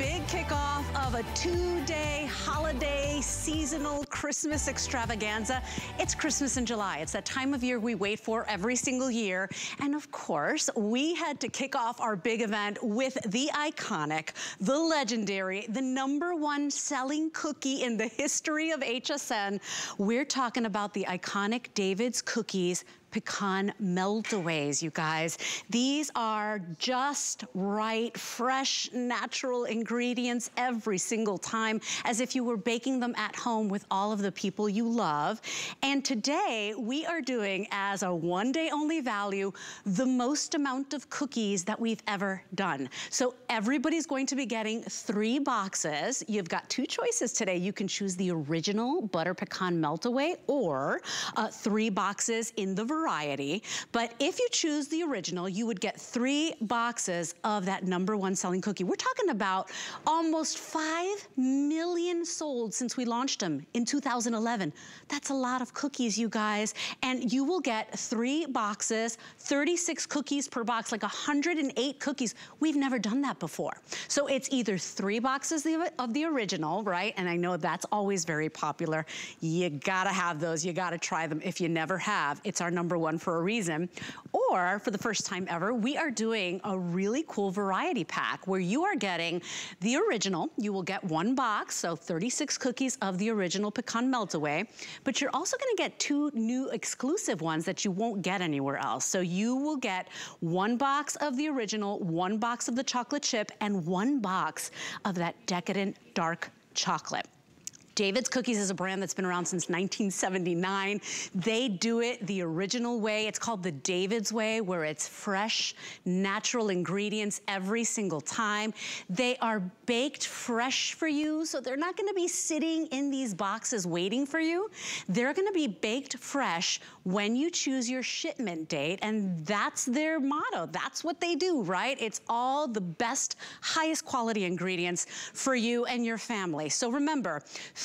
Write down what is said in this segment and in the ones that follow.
big kickoff of a two-day holiday seasonal Christmas extravaganza. It's Christmas in July. It's that time of year we wait for every single year. And of course, we had to kick off our big event with the iconic, the legendary, the number one selling cookie in the history of HSN. We're talking about the iconic David's Cookies pecan meltaways, you guys. These are just right, fresh, natural ingredients every single time, as if you were baking them at home with all of the people you love. And today, we are doing, as a one-day only value, the most amount of cookies that we've ever done. So everybody's going to be getting three boxes. You've got two choices today. You can choose the original butter pecan meltaway or uh, three boxes in the variety. But if you choose the original, you would get three boxes of that number one selling cookie. We're talking about almost 5 million sold since we launched them in 2011. That's a lot of cookies, you guys. And you will get three boxes, 36 cookies per box, like 108 cookies. We've never done that before. So it's either three boxes of the original, right? And I know that's always very popular. You gotta have those. You gotta try them if you never have. It's our number number one for a reason. Or for the first time ever, we are doing a really cool variety pack where you are getting the original. You will get one box, so 36 cookies of the original pecan meltaway, but you're also gonna get two new exclusive ones that you won't get anywhere else. So you will get one box of the original, one box of the chocolate chip, and one box of that decadent dark chocolate. David's Cookies is a brand that's been around since 1979. They do it the original way. It's called the David's Way, where it's fresh, natural ingredients every single time. They are baked fresh for you, so they're not gonna be sitting in these boxes waiting for you. They're gonna be baked fresh when you choose your shipment date, and that's their motto. That's what they do, right? It's all the best, highest quality ingredients for you and your family. So remember,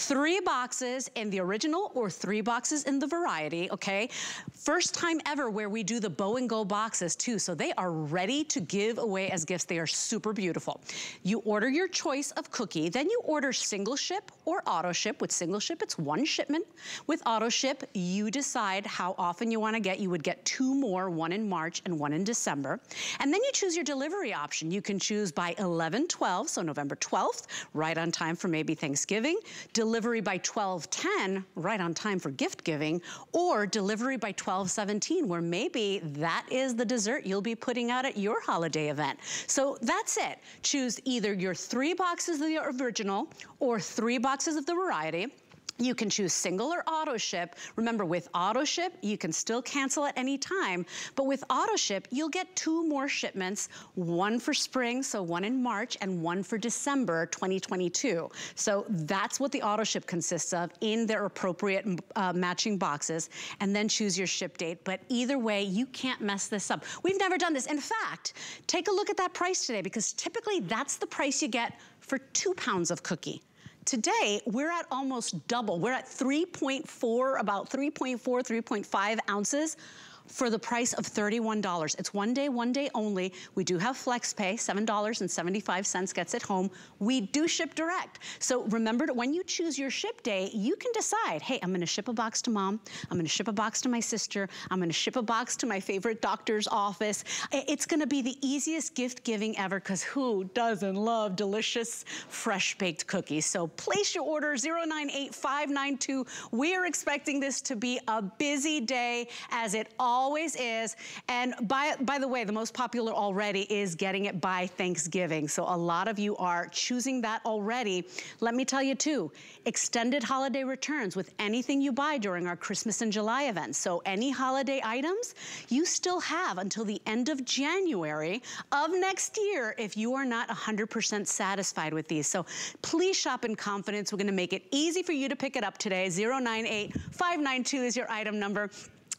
three boxes in the original or three boxes in the variety, okay? First time ever where we do the bow and go boxes too, so they are ready to give away as gifts. They are super beautiful. You order your choice of cookie, then you order single ship or auto ship. With single ship, it's one shipment. With auto ship, you decide how often you wanna get. You would get two more, one in March and one in December. And then you choose your delivery option. You can choose by 11-12, so November 12th, right on time for maybe Thanksgiving. Delivery delivery by 1210, right on time for gift giving, or delivery by 1217, where maybe that is the dessert you'll be putting out at your holiday event. So that's it. Choose either your three boxes of the original or three boxes of the variety. You can choose single or auto ship. Remember, with auto ship, you can still cancel at any time, but with auto ship, you'll get two more shipments, one for spring, so one in March, and one for December 2022. So that's what the auto ship consists of in their appropriate uh, matching boxes, and then choose your ship date. But either way, you can't mess this up. We've never done this. In fact, take a look at that price today, because typically that's the price you get for two pounds of cookie. Today, we're at almost double. We're at 3.4, about 3.4, 3.5 ounces for the price of $31. It's one day, one day only. We do have flex pay, $7.75 gets it home. We do ship direct. So remember, when you choose your ship day, you can decide, hey, I'm gonna ship a box to mom, I'm gonna ship a box to my sister, I'm gonna ship a box to my favorite doctor's office. It's gonna be the easiest gift giving ever because who doesn't love delicious, fresh baked cookies? So place your order 098592. We are expecting this to be a busy day as it all always is. And by, by the way, the most popular already is getting it by Thanksgiving. So a lot of you are choosing that already. Let me tell you too, extended holiday returns with anything you buy during our Christmas and July events. So any holiday items, you still have until the end of January of next year if you are not 100% satisfied with these. So please shop in confidence. We're gonna make it easy for you to pick it up today. 098592 is your item number.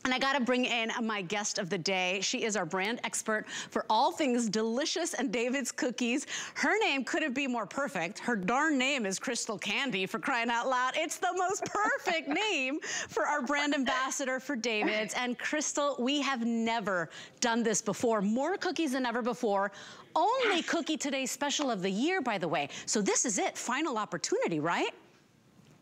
And I gotta bring in my guest of the day. She is our brand expert for all things delicious and David's cookies. Her name couldn't be more perfect. Her darn name is Crystal Candy for crying out loud. It's the most perfect name for our brand ambassador for David's. And Crystal, we have never done this before. More cookies than ever before. Only Cookie Today special of the year, by the way. So this is it, final opportunity, right?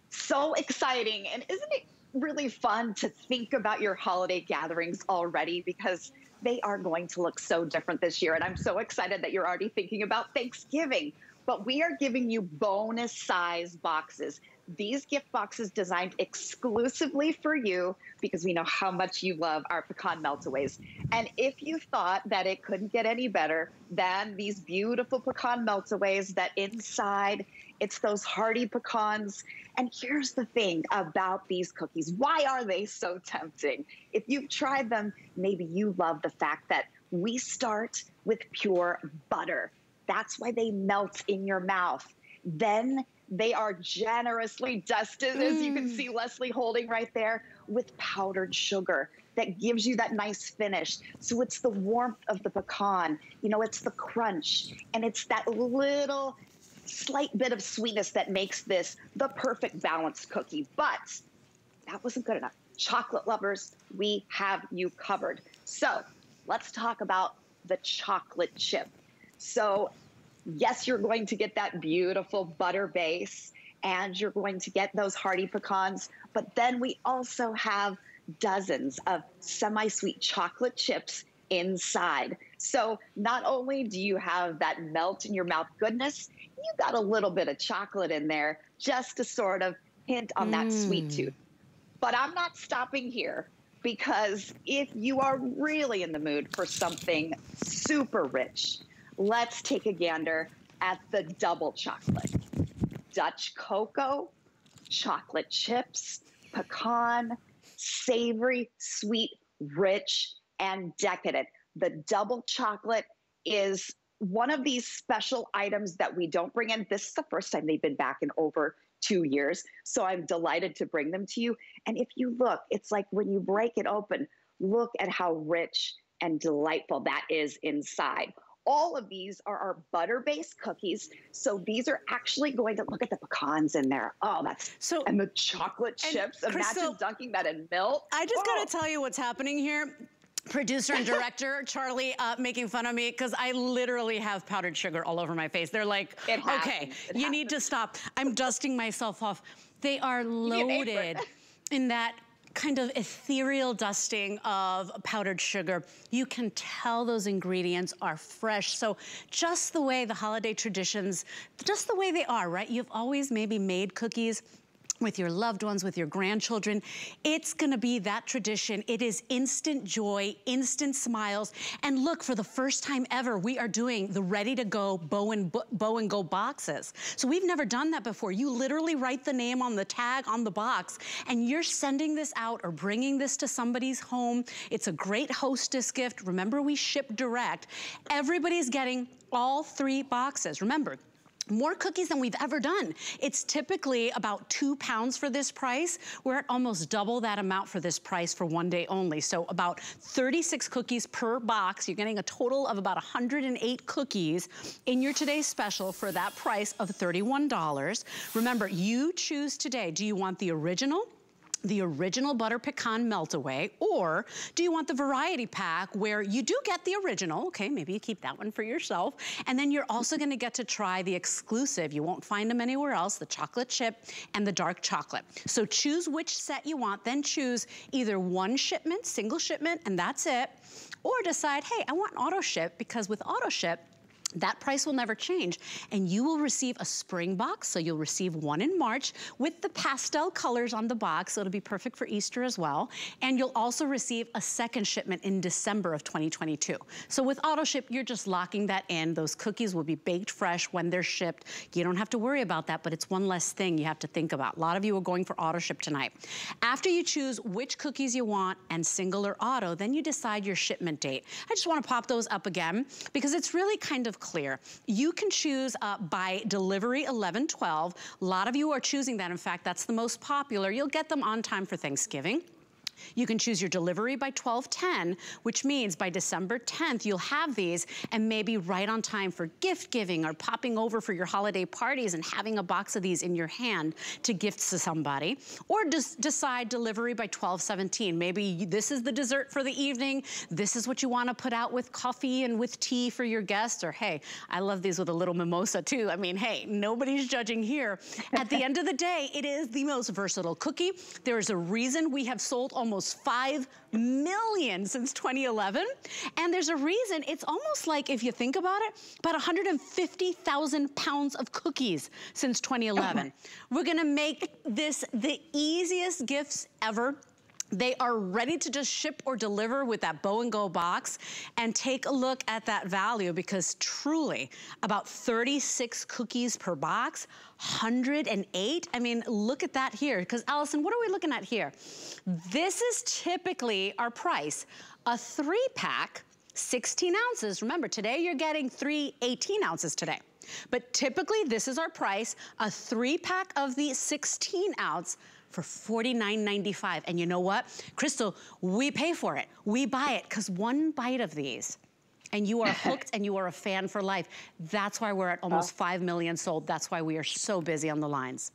So exciting. And isn't it really fun to think about your holiday gatherings already because they are going to look so different this year. And I'm so excited that you're already thinking about Thanksgiving. But we are giving you bonus size boxes. These gift boxes designed exclusively for you because we know how much you love our pecan meltaways. And if you thought that it couldn't get any better than these beautiful pecan meltaways that inside it's those hearty pecans. And here's the thing about these cookies. Why are they so tempting? If you've tried them, maybe you love the fact that we start with pure butter. That's why they melt in your mouth. Then they are generously dusted, mm. as you can mm. see Lesley holding right there, with powdered sugar that gives you that nice finish. So it's the warmth of the pecan, you know, it's the crunch, and it's that little slight bit of sweetness that makes this the perfect balanced cookie. But that wasn't good enough. Chocolate lovers, we have you covered. So let's talk about the chocolate chip. So yes, you're going to get that beautiful butter base and you're going to get those hearty pecans, but then we also have dozens of semi-sweet chocolate chips inside. So not only do you have that melt in your mouth goodness, you got a little bit of chocolate in there just to sort of hint on that sweet mm. tooth. But I'm not stopping here because if you are really in the mood for something super rich, let's take a gander at the double chocolate. Dutch cocoa, chocolate chips, pecan, savory, sweet, rich, and decadent. The double chocolate is one of these special items that we don't bring in. This is the first time they've been back in over two years. So I'm delighted to bring them to you. And if you look, it's like when you break it open, look at how rich and delightful that is inside. All of these are our butter-based cookies. So these are actually going to look at the pecans in there. Oh, that's so and the chocolate chips. Imagine Crystal, dunking that in milk. I just gotta oh. tell you what's happening here producer and director Charlie uh, making fun of me because I literally have powdered sugar all over my face. They're like, okay, you need to stop. I'm dusting myself off. They are loaded in that kind of ethereal dusting of powdered sugar. You can tell those ingredients are fresh. So just the way the holiday traditions, just the way they are, right? You've always maybe made cookies with your loved ones, with your grandchildren. It's gonna be that tradition. It is instant joy, instant smiles. And look, for the first time ever, we are doing the ready to go bow and, bow and go boxes. So we've never done that before. You literally write the name on the tag on the box and you're sending this out or bringing this to somebody's home. It's a great hostess gift. Remember, we ship direct. Everybody's getting all three boxes. Remember, more cookies than we've ever done. It's typically about two pounds for this price. We're at almost double that amount for this price for one day only. So about 36 cookies per box. You're getting a total of about 108 cookies in your today's special for that price of $31. Remember, you choose today. Do you want the original? The original butter pecan melt away, or do you want the variety pack where you do get the original, okay, maybe you keep that one for yourself, and then you're also gonna get to try the exclusive, you won't find them anywhere else, the chocolate chip and the dark chocolate. So choose which set you want, then choose either one shipment, single shipment, and that's it, or decide, hey, I want auto ship, because with auto ship, that price will never change. And you will receive a spring box, so you'll receive one in March with the pastel colors on the box, so it'll be perfect for Easter as well. And you'll also receive a second shipment in December of 2022. So with auto ship, you're just locking that in. Those cookies will be baked fresh when they're shipped. You don't have to worry about that, but it's one less thing you have to think about. A lot of you are going for auto ship tonight. After you choose which cookies you want and single or auto, then you decide your shipment date. I just wanna pop those up again because it's really kind of clear. You can choose uh, by delivery 1112. A lot of you are choosing that. In fact, that's the most popular. You'll get them on time for Thanksgiving You can choose your delivery by 1210, which means by December 10th, you'll have these and maybe right on time for gift giving or popping over for your holiday parties and having a box of these in your hand to gift to somebody. Or just decide delivery by 1217. Maybe this is the dessert for the evening. This is what you wanna put out with coffee and with tea for your guests. Or hey, I love these with a little mimosa too. I mean, hey, nobody's judging here. At the end of the day, it is the most versatile cookie. There is a reason we have sold almost 5 million since 2011. And there's a reason, it's almost like, if you think about it, about 150,000 pounds of cookies since 2011. We're gonna make this the easiest gifts ever they are ready to just ship or deliver with that Bow and Go box and take a look at that value because truly about 36 cookies per box, 108. I mean, look at that here because Allison, what are we looking at here? This is typically our price. A three pack, 16 ounces. Remember, today you're getting three 18 ounces today. But typically this is our price, a three pack of the 16 ounce for $49.95. And you know what? Crystal, we pay for it. We buy it because one bite of these and you are hooked and you are a fan for life. That's why we're at almost 5 million sold. That's why we are so busy on the lines.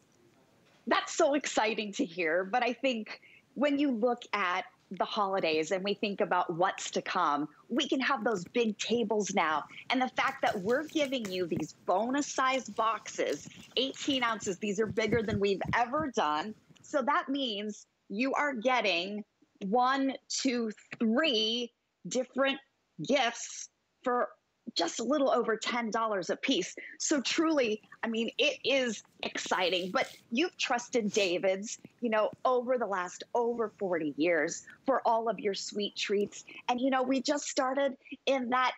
That's so exciting to hear. But I think when you look at the holidays and we think about what's to come, we can have those big tables now. And the fact that we're giving you these bonus sized boxes, 18 ounces, these are bigger than we've ever done. So that means you are getting one, two, three different gifts for just a little over $10 a piece. So truly, I mean, it is exciting, but you've trusted David's, you know, over the last over 40 years for all of your sweet treats. And, you know, we just started in that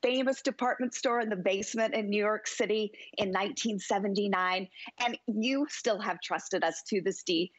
famous department store in the basement in New York City in 1979. And you still have trusted us to this day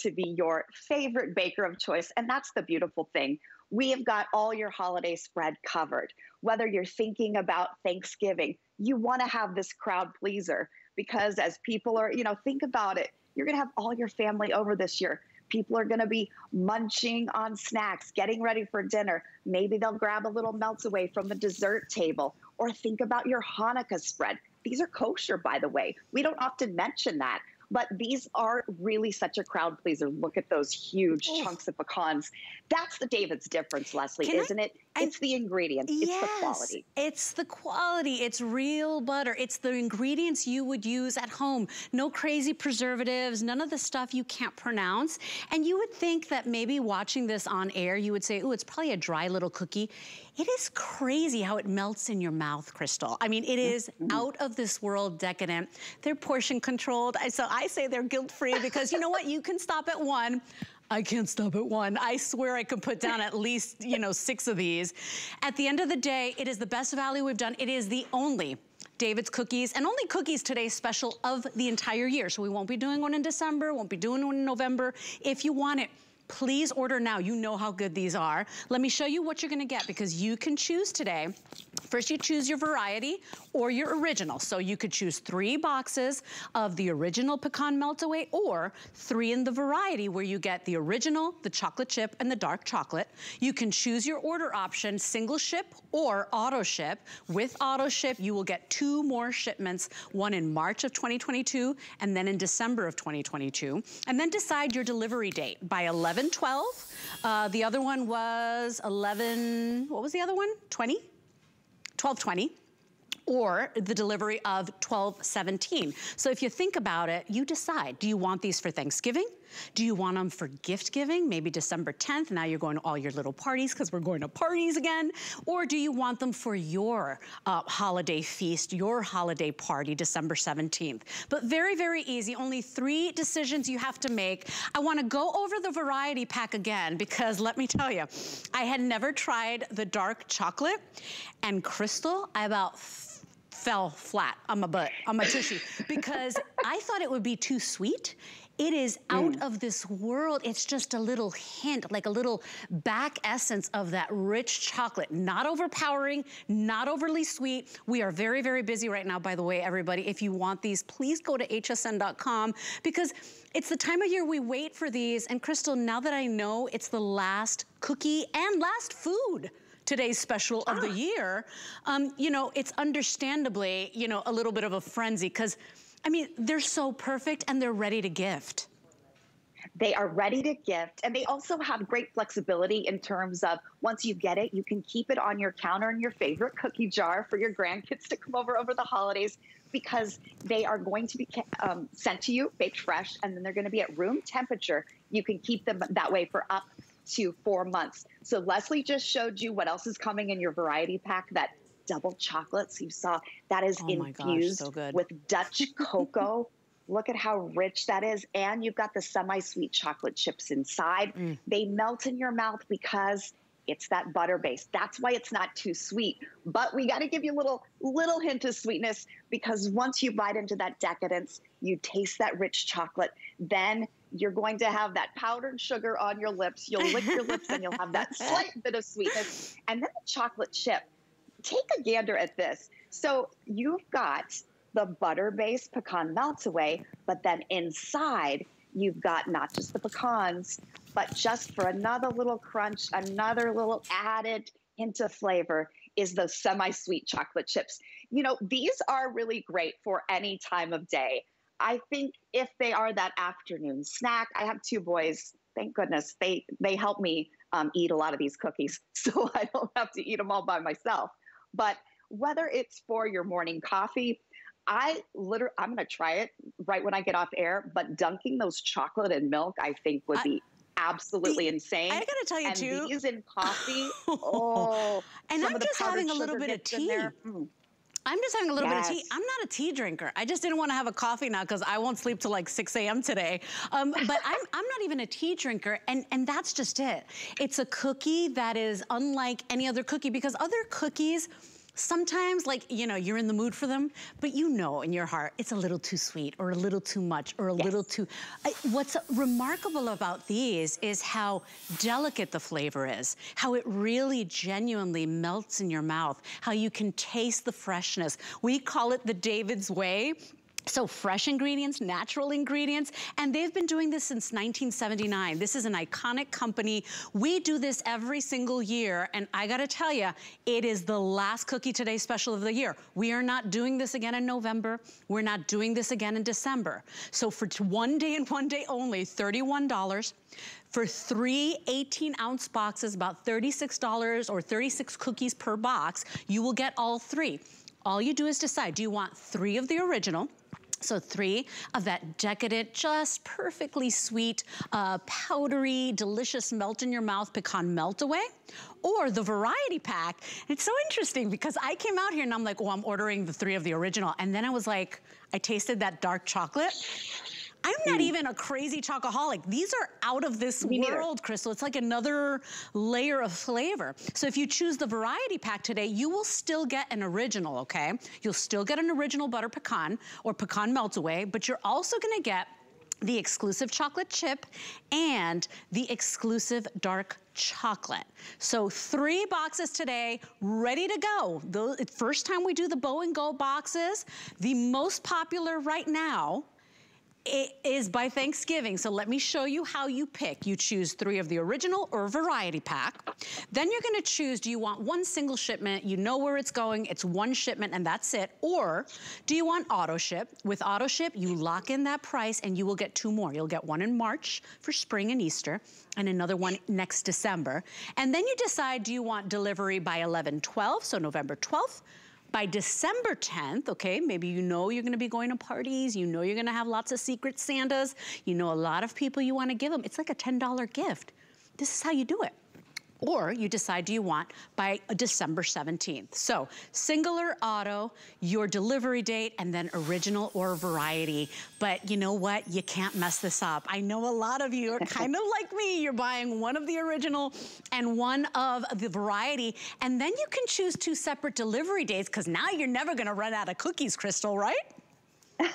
to be your favorite baker of choice. And that's the beautiful thing. We have got all your holiday spread covered. Whether you're thinking about Thanksgiving, you want to have this crowd pleaser because as people are, you know, think about it, you're going to have all your family over this year. People are going to be munching on snacks, getting ready for dinner. Maybe they'll grab a little melts away from the dessert table or think about your Hanukkah spread. These are kosher, by the way. We don't often mention that, but these are really such a crowd pleaser. Look at those huge Ooh. chunks of pecans. That's the David's difference, Lesley, Can isn't I, it? It's I, the ingredients. Yes, it's the quality. It's the quality. It's real butter. It's the ingredients you would use at home. No crazy preservatives, none of the stuff you can't pronounce. And you would think that maybe watching this on air, you would say, oh, it's probably a dry little cookie. It is crazy how it melts in your mouth, Crystal. I mean, it is mm-hmm. out of this world decadent. They're portion controlled. So I say they're guilt-free because you know what? You can stop at one. I can't stop at one. I swear I could put down at least, you know, six of these. At the end of the day, it is the best value we've done. It is the only David's Cookies, and only cookies today special of the entire year. So we won't be doing one in December, won't be doing one in November. If you want it, Please order now. You know how good these are. Let me show you what you're gonna get because you can choose today. First, you choose your variety or your original. So you could choose three boxes of the original pecan melt-away or three in the variety where you get the original, the chocolate chip, and the dark chocolate. You can choose your order option, single ship or auto ship. With auto ship, you will get two more shipments, one in March of 2022 and then in December of 2022. And then decide your delivery date by 11 11, 12. Uh, the other one was 11, what was the other one? 20? 1220 or the delivery of 1217. So if you think about it, you decide, do you want these for Thanksgiving? Do you want them for gift giving? Maybe December 10th, now you're going to all your little parties because we're going to parties again. Or do you want them for your uh, holiday feast, your holiday party, December 17th? But very, very easy, only three decisions you have to make. I wanna go over the variety pack again because let me tell you, I had never tried the dark chocolate and crystal. I about fell flat on my butt, on my tushy, because I thought it would be too sweet. It is out mm. of this world. It's just a little hint, like a little back essence of that rich chocolate. Not overpowering, not overly sweet. We are very, very busy right now, by the way, everybody. If you want these, please go to hsn.com because it's the time of year we wait for these. And Crystal, now that I know it's the last cookie and last food today's special of the ah. year, um, you know, it's understandably, you know, a little bit of a frenzy because I mean, they're so perfect and they're ready to gift. They are ready to gift. And they also have great flexibility in terms of once you get it, you can keep it on your counter in your favorite cookie jar for your grandkids to come over over the holidays because they are going to be um, sent to you baked fresh and then they're going to be at room temperature. You can keep them that way for up to four months. So Lesley just showed you what else is coming in your variety pack that double chocolates you saw. That is oh infused gosh, so with Dutch cocoa. Look at how rich that is. And you've got the semi-sweet chocolate chips inside. Mm. They melt in your mouth because it's that butter base. That's why it's not too sweet. But we got to give you a little little hint of sweetness because once you bite into that decadence, you taste that rich chocolate, then you're going to have that powdered sugar on your lips. You'll lick your lips and you'll have that slight bit of sweetness. And then the chocolate chip take a gander at this. So you've got the butter-based pecan melts away, but then inside you've got not just the pecans, but just for another little crunch, another little added hint of flavor is those semi-sweet chocolate chips. You know, these are really great for any time of day. I think if they are that afternoon snack, I have two boys. Thank goodness they they help me um, eat a lot of these cookies, so I don't have to eat them all by myself. But whether it's for your morning coffee, I literally, I'm going to try it right when I get off air, but dunking those chocolate and milk, I think would be absolutely the, insane. I gotta tell you and too. These in coffee, oh, and I'm just having a little bit of tea. Mm. I'm just having a little yes. bit of tea. I'm not a tea drinker. I just didn't want to have a coffee now because I won't sleep till like 6 a.m. today. Um, but I'm, I'm not even a tea drinker, and, and that's just it. It's a cookie that is unlike any other cookie because other cookies, sometimes like, you know, you're in the mood for them, but you know in your heart it's a little too sweet or a little too much or a yes. little too... Uh, what's remarkable about these is how delicate the flavor is, how it really genuinely melts in your mouth, how you can taste the freshness. We call it the David's Way so fresh ingredients, natural ingredients, and they've been doing this since 1979. This is an iconic company. We do this every single year, and I gotta tell you, it is the last Cookie Today special of the year. We are not doing this again in November. We're not doing this again in December. So for one day and one day only, $31. For three 18 ounce boxes, about $36 or 36 cookies per box, you will get all three. All you do is decide, do you want three of the original, so three of that decadent, just perfectly sweet, uh, powdery, delicious melt in your mouth pecan melt away or the variety pack. It's so interesting because I came out here and I'm like, oh, I'm ordering the three of the original. And then I was like, I tasted that dark chocolate I'm not mm. even a crazy chocoholic. These are out of this Me world, neither. Crystal. It's like another layer of flavor. So if you choose the variety pack today, you will still get an original, okay? You'll still get an original butter pecan or pecan melt away, but you're also gonna get the exclusive chocolate chip and the exclusive dark chocolate. So three boxes today, ready to go. The first time we do the Bow and Go boxes, the most popular right now it is by Thanksgiving, so let me show you how you pick. You choose three of the original or variety pack. Then you're gonna choose, do you want one single shipment, you know where it's going, it's one shipment and that's it, or do you want auto ship? With auto ship, you lock in that price and you will get two more. You'll get one in March for spring and Easter, and another one next December. And then you decide, do you want delivery by 11-12, so November 12th, by December 10th, okay, maybe you know you're gonna be going to parties, you know you're gonna have lots of secret Santas, you know a lot of people you wanna give them. It's like a $10 gift. This is how you do it. Or you decide do you want by December 17th. So singular auto, your delivery date, and then original or variety. But you know what? You can't mess this up. I know a lot of you are kind of like me. You're buying one of the original and one of the variety, and then you can choose two separate delivery dates because now you're never gonna run out of cookies, Crystal, right?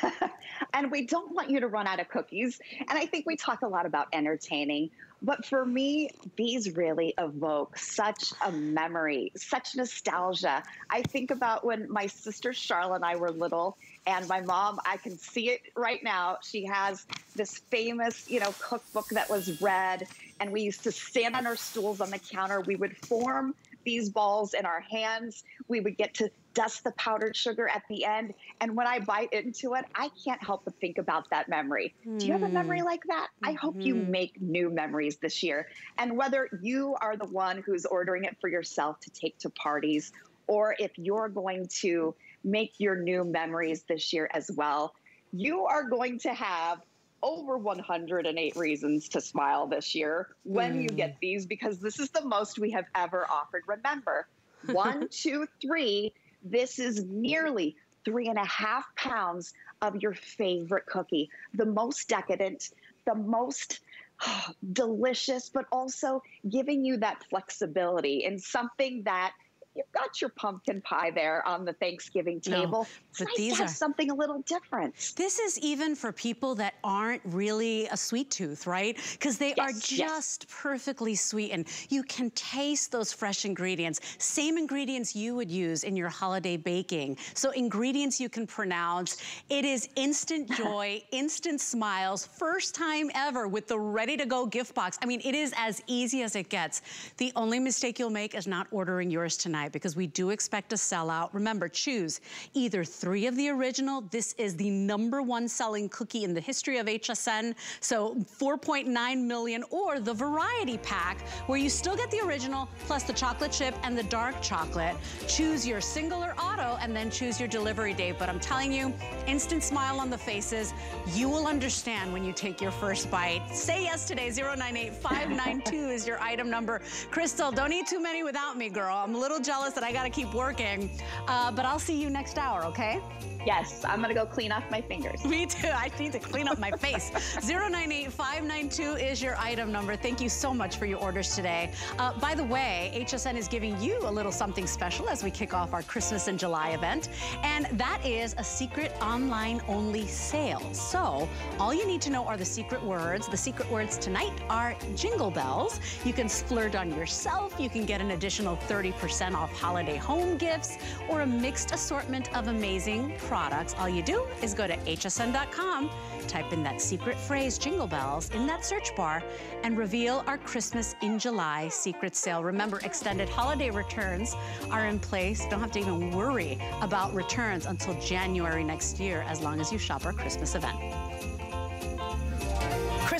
and we don't want you to run out of cookies. And I think we talk a lot about entertaining. But for me, these really evoke such a memory, such nostalgia. I think about when my sister Charlotte and I were little, and my mom, I can see it right now. She has this famous, you know, cookbook that was red, and we used to stand on our stools on the counter. We would form these balls in our hands. We would get to dust the powdered sugar at the end. And when I bite into it, I can't help but think about that memory. Mm. Do you have a memory hmm. like that? Mm-hmm. I hope you hmm. make new memories this year. And whether you are the one who's ordering it for yourself to take to parties, or if you're going to make your new memories this year as well, you are going to have over 108 reasons to smile this year when mm. you get these because this is the most we have ever offered. Remember, one, two, three, this is nearly three and a half pounds of your favorite cookie, the most decadent, the most oh, delicious, but also giving you that flexibility in something that you've got your pumpkin pie there on the Thanksgiving table. No, it's but nice these to have are, something a little different. This is even for people that aren't really a sweet tooth, right? Because they yes, are just yes. perfectly sweetened. You can taste those fresh ingredients. Same ingredients you would use in your holiday baking. So ingredients you can pronounce. It is instant joy, instant smiles, first time ever with the ready-to-go gift box. I mean, it is as easy as it gets. The only mistake you'll make is not ordering yours tonight tonight because we do expect a sellout. Remember, choose either three of the original. This is the number one selling cookie in the history of HSN. So 4.9 million or the variety pack where you still get the original plus the chocolate chip and the dark chocolate. Choose your single or auto and then choose your delivery date. But I'm telling you, instant smile on the faces. You will understand when you take your first bite. Say yes today, 098592 is your item number. Crystal, don't eat too many without me, girl. I'm a little jealous jealous that I gotta keep working. Uh, but I'll see you next hour, okay? Yes, I'm gonna go clean off my fingers. Me too, I need to clean up my face. 098592 is your item number. Thank you so much for your orders today. Uh, by the way, HSN is giving you a little something special as we kick off our Christmas in July event. And that is a secret online only sale. So all you need to know are the secret words. The secret words tonight are jingle bells. You can splurge on yourself. You can get an additional 30% off holiday home gifts or a mixed assortment of amazing products, all you do is go to hsn.com, type in that secret phrase, Jingle Bells, in that search bar, and reveal our Christmas in July secret sale. Remember, extended holiday returns are in place. Don't have to even worry about returns until January next year, as long as you shop our Christmas event.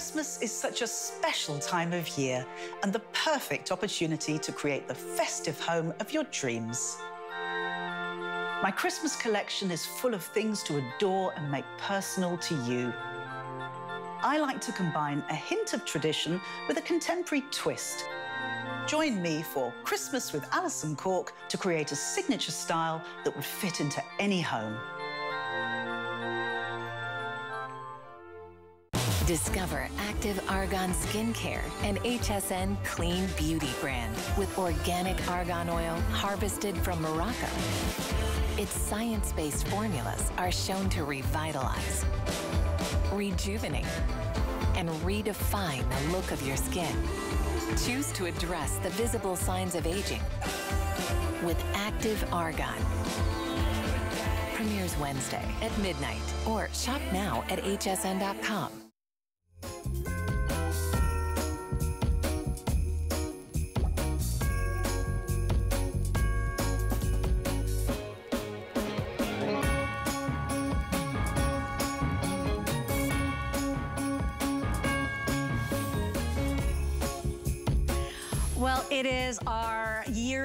Christmas is such a special time of year and the perfect opportunity to create the festive home of your dreams. My Christmas collection is full of things to adore and make personal to you. I like to combine a hint of tradition with a contemporary twist. Join me for Christmas with Alison Cork to create a signature style that would fit into any home. Discover Active Argan Skincare, an HSN clean beauty brand with organic argan oil harvested from Morocco. Its science-based formulas are shown to revitalize, rejuvenate, and redefine the look of your skin. Choose to address the visible signs of aging with Active Argan. Premieres Wednesday at midnight or shop now at hsn.com. Well, it is our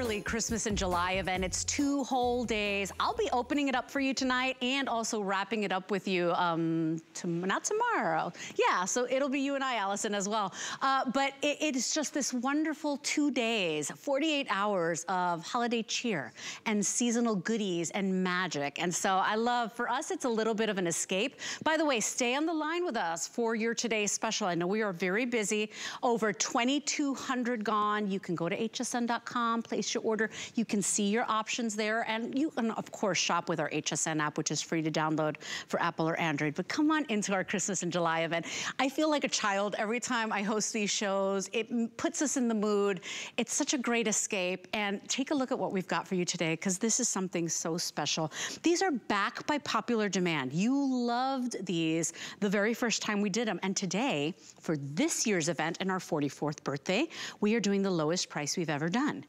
Christmas in July event. It's two whole days. I'll be opening it up for you tonight and also wrapping it up with you, um, to, not tomorrow. Yeah, so it'll be you and I, Allison, as well. Uh, but it, it is just this wonderful two days, 48 hours of holiday cheer and seasonal goodies and magic. And so I love, for us, it's a little bit of an escape. By the way, stay on the line with us for your today's special. I know we are very busy. Over 2,200 gone. You can go to hsn.com, place your order. You can see your options there. And you can, of course, shop with our HSN app, which is free to download for Apple or Android. But come on into our Christmas in July event. I feel like a child every time I host these shows. It puts us in the mood. It's such a great escape. And take a look at what we've got for you today, because this is something so special. These are back by popular demand. You loved these the very first time we did them. And today, for this year's event and our 44th birthday, we are doing the lowest price we've ever done.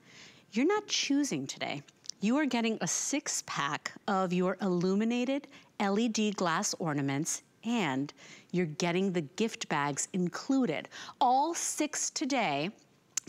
You're not choosing today. You are getting a six pack of your illuminated LED glass ornaments and you're getting the gift bags included. All six today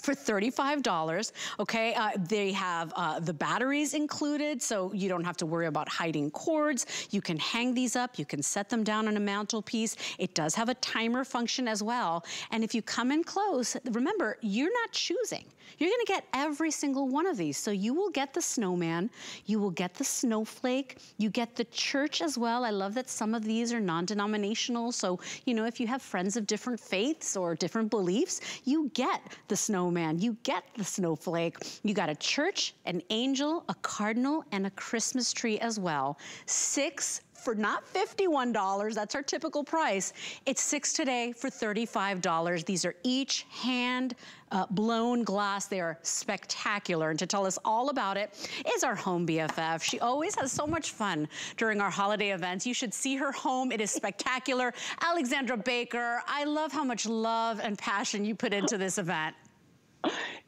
for $35, okay? Uh, they have uh, the batteries included, so you don't have to worry about hiding cords. You can hang these up, you can set them down on a mantelpiece. It does have a timer function as well. And if you come in close, remember, you're not choosing. You're gonna get every single one of these. So you will get the snowman, you will get the snowflake, you get the church as well. I love that some of these are non-denominational. So, you know, if you have friends of different faiths or different beliefs, you get the snowman, you get the snowflake. You got a church, an angel, a cardinal, and a Christmas tree as well. Six for not $51, that's our typical price. It's six today for $35. These are each hand uh, blown glass. They are spectacular. And to tell us all about it is our home BFF. She always has so much fun during our holiday events. You should see her home. It is spectacular. Alexandra Baker, I love how much love and passion you put into this event.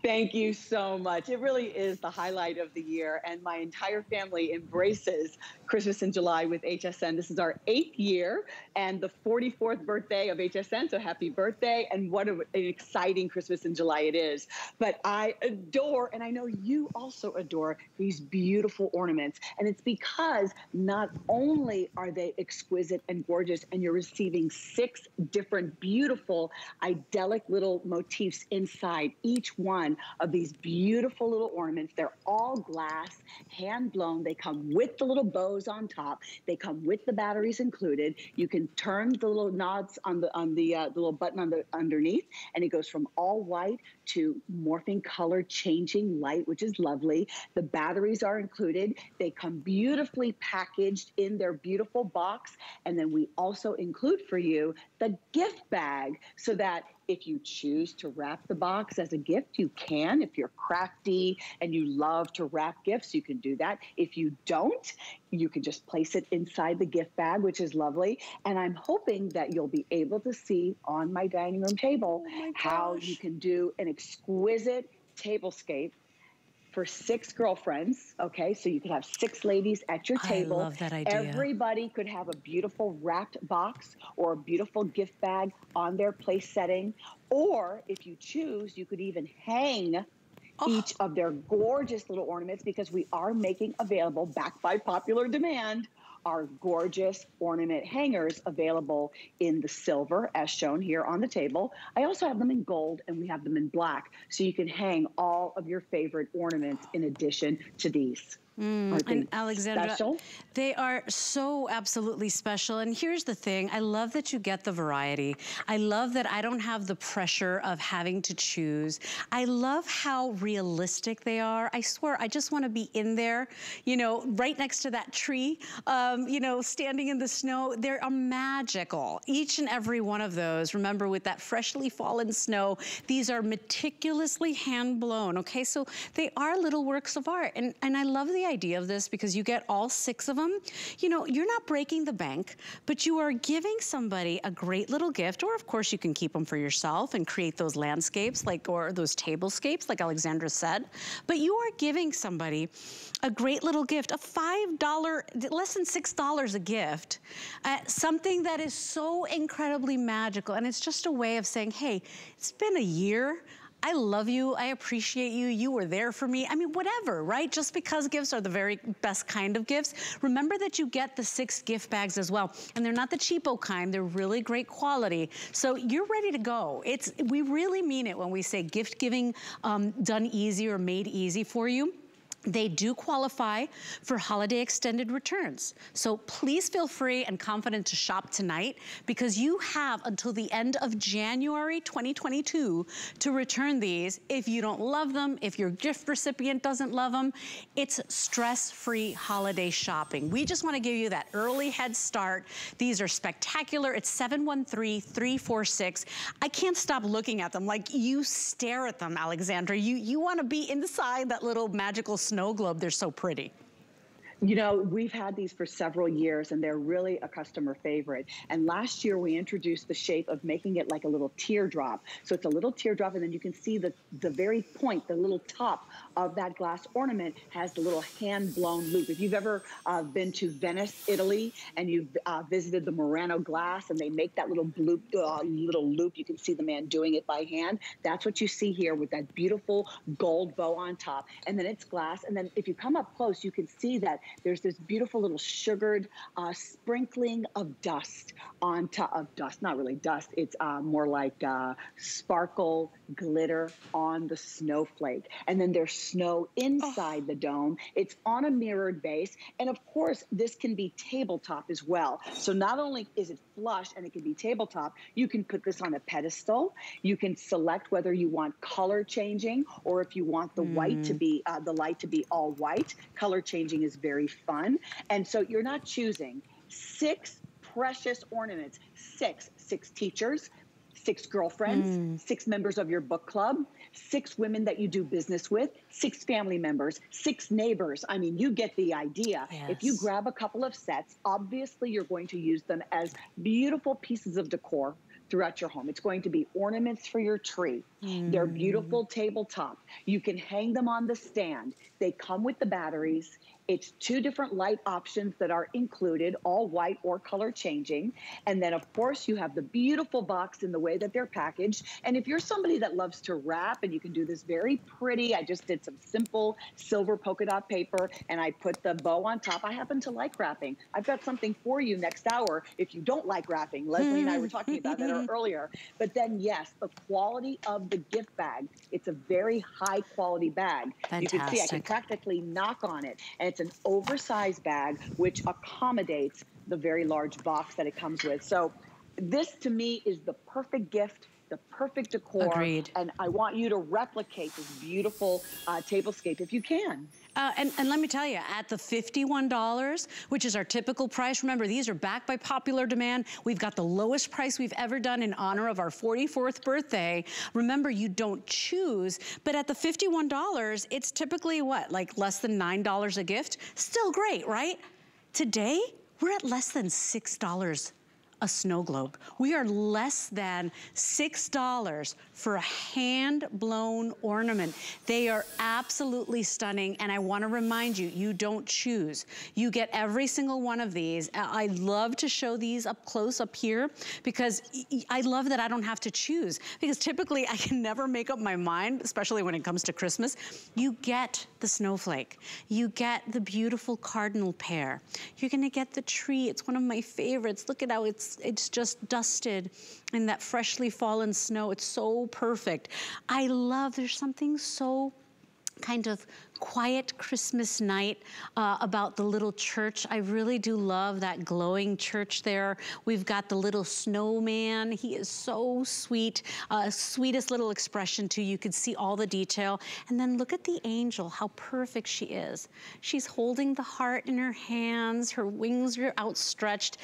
Thank you so much. It really is the highlight of the year, and my entire family embraces Christmas in July with HSN. This is our eighth year and the 44th birthday of HSN, so happy birthday, and what an exciting Christmas in July it is. But I adore, and I know you also adore, these beautiful ornaments, and it's because not only are they exquisite and gorgeous, and you're receiving six different beautiful, idyllic little motifs inside each one of these beautiful little ornaments. They're all glass, hand blown. They come with the little bows on top. They come with the batteries included. You can turn the little nods on the on the, uh, the little button on the underneath, and it goes from all white to morphing color, changing light, which is lovely. The batteries are included. They come beautifully packaged in their beautiful box, and then we also include for you the gift bag so that if you choose to wrap the box as a gift, you can. If you're crafty and you love to wrap gifts, you can do that. If you don't, you can just place it inside the gift bag, which is lovely. And I'm hoping that you'll be able to see on my dining room table oh how you can do an exquisite tablescape for six girlfriends. Okay, so you could have six ladies at your table. I love that idea. Everybody could have a beautiful wrapped box or a beautiful gift bag on their place setting. Or if you choose, you could even hang oh. each of their gorgeous little ornaments because we are making available, back by popular demand, our gorgeous ornament hangers available in the silver as shown here on the table. I also have them in gold and we have them in black so you can hang all of your favorite ornaments in addition to these. Mm, and Alexandra, special. they are so absolutely special. And here's the thing, I love that you get the variety. I love that I don't have the pressure of having to choose. I love how realistic they are. I swear, I just wanna be in there, you know, right next to that tree, um, you know, standing in the snow. They are magical, each and every one of those. Remember, with that freshly fallen snow, these are meticulously hand blown, okay? So they are little works of art. And, and I love the idea of this because you get all six of them. You know, you're not breaking the bank, but you are giving somebody a great little gift, or of course you can keep them for yourself and create those landscapes like, or those tablescapes like Alexandra said. But you are giving somebody a great little gift, a $5, less than $6 a gift, uh, something that is so incredibly magical. And it's just a way of saying, hey, it's been a year. I love you, I appreciate you, you were there for me. I mean, whatever, right? Just because gifts are the very best kind of gifts, remember that you get the six gift bags as well. And they're not the cheapo kind, they're really great quality. So you're ready to go. It's We really mean it when we say gift giving um, done easy or made easy for you. They do qualify for holiday extended returns. So please feel free and confident to shop tonight because you have until the end of January 2022 to return these if you don't love them, if your gift recipient doesn't love them. It's stress-free holiday shopping. We just wanna give you that early head start. These are spectacular. It's 713346. I can't stop looking at them. Like you stare at them, Alexandra. You, you wanna be inside that little magical snow globe. They're so pretty. You know, we've had these for several years and they're really a customer favorite. And last year we introduced the shape of making it like a little teardrop. So it's a little teardrop and then you can see the, the very point, the little top of that glass ornament has the little hand blown loop. If you've ever uh, been to Venice, Italy, and you've uh, visited the Murano glass and they make that little loop, uh, little loop, you can see the man doing it by hand. That's what you see here with that beautiful gold bow on top. And then it's glass. And then if you come up close, you can see that there's this beautiful little sugared uh, sprinkling of dust on top of dust, not really dust. It's uh, more like uh, sparkle glitter on the snowflake. And then there's snow inside oh. the dome. It's on a mirrored base. And of course, this can be tabletop as well. So not only is it flush and it can be tabletop, you can put this on a pedestal. You can select whether you want color changing or if you want the mm. white to mm. be, uh, the light to be all white. Color changing is very fun. And so you're not choosing six precious ornaments, six, six teachers, six girlfriends, mm. six members of your book club, six women that you do business with, six family members, six neighbors. I mean, you get the idea. Yes. If you grab a couple of sets, obviously you're going to use them as beautiful pieces of decor throughout your home. It's going to be ornaments for your tree. Mm. They're beautiful tabletop. You can hang them on the stand. They come with the batteries. It's two different light options that are included, all white or color changing. And then, of course, you have the beautiful box in the way that they're packaged. And if you're somebody that loves to wrap, and you can do this very pretty, I just did some simple silver polka dot paper and I put the bow on top. I happen to like wrapping. I've got something for you next hour if you don't like wrapping. Lesley and I were talking about that hmm. earlier. But then, yes, the quality of the gift bag, it's a very high quality bag. Fantastic. You can see I can practically knock on it. And it's an oversized bag, which accommodates the very large box that it comes with. So this to me is the perfect gift the perfect decor. Agreed. And I want you to replicate this beautiful uh, tablescape if you can. Uh, and, and, let me tell you, at the $51, which is our typical price, remember, these are backed by popular demand. We've got the lowest price we've ever done in honor of our 44th birthday. Remember, you don't choose, but at the $51, it's typically what, like less than $9 a gift? Still great, right? Today, we're at less than $6 a snow globe. We are less than $6 for a hand-blown ornament. They are absolutely stunning, and I wanna remind you, you don't choose. You get every single one of these. I love to show these up close up here because I love that I don't have to choose because typically I can never make up my mind, especially when it comes to Christmas. You get the snowflake. You get the beautiful cardinal pear. You're gonna get the tree. It's one of my favorites. Look at how it's it's, just dusted in that freshly fallen snow. It's so perfect. I love, there's something so kind of quiet Christmas night uh, about the little church. I really do love that glowing church there. We've got the little snowman. He is so sweet. Uh, sweetest little expression too. You can see all the detail. And then look at the angel, how perfect she is. She's holding the heart in her hands. Her wings are outstretched.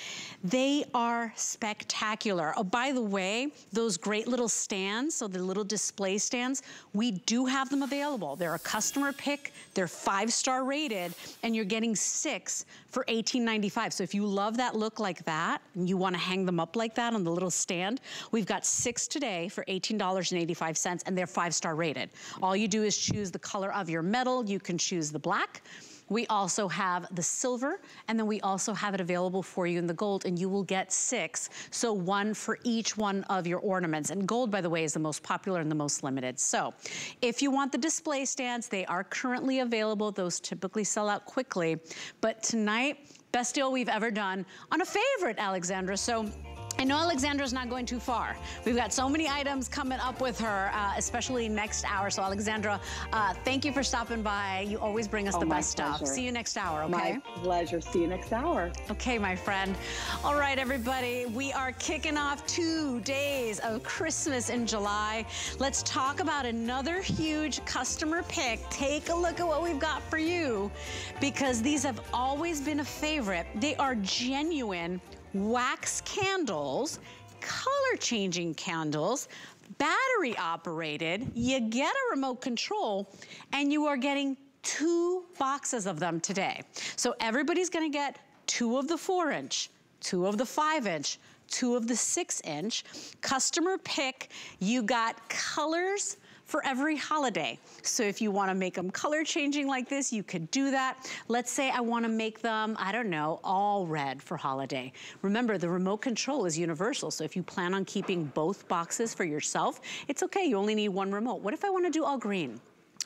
They are spectacular. Oh, by the way, those great little stands, so the little display stands, we do have them available. They're a customer pick they're five-star rated, and you're getting six for $18.95. So if you love that look like that, and you wanna hang them up like that on the little stand, we've got six today for $18.85, and they're five-star rated. All you do is choose the color of your metal. You can choose the black, We also have the silver, and then we also have it available for you in the gold, and you will get six. So one for each one of your ornaments. And gold, by the way, is the most popular and the most limited. So if you want the display stands, they are currently available. Those typically sell out quickly. But tonight, best deal we've ever done on a favorite, Alexandra. So I know Alexandra's not going too far. We've got so many items coming up with her, uh, especially next hour. So Alexandra, uh, thank you for stopping by. You always bring us oh, the best pleasure. stuff. See you next hour, okay? My pleasure. See you next hour. Okay, my friend. All right, everybody, we are kicking off two days of Christmas in July. Let's talk about another huge customer pick. Take a look at what we've got for you because these have always been a favorite. They are genuine wax candles, color changing candles, battery operated, you get a remote control, and you are getting two boxes of them today. So everybody's gonna get two of the four inch, two of the five inch, two of the six inch. Customer pick, you got colors, for every holiday. So if you wanna make them color changing like this, you could do that. Let's say I wanna make them, I don't know, all red for holiday. Remember, the remote control is universal. So if you plan on keeping both boxes for yourself, it's okay, you only need one remote. What if I wanna do all green?